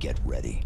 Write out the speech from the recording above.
Get ready.